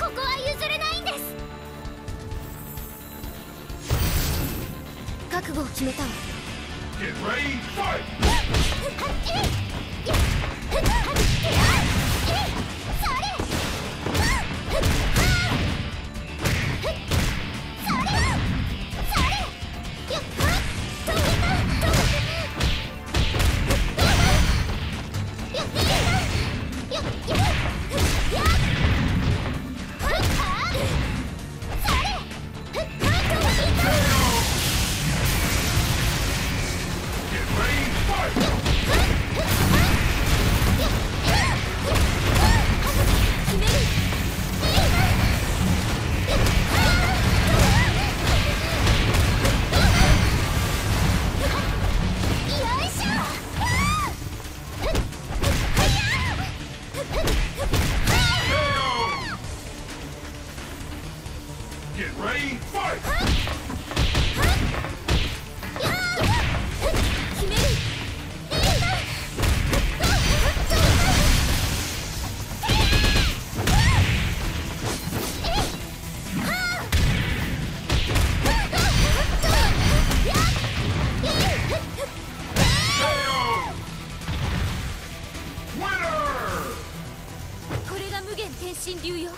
ここは譲れないんです。覚悟を決めたわ。Get ready, fight! 天神流よ。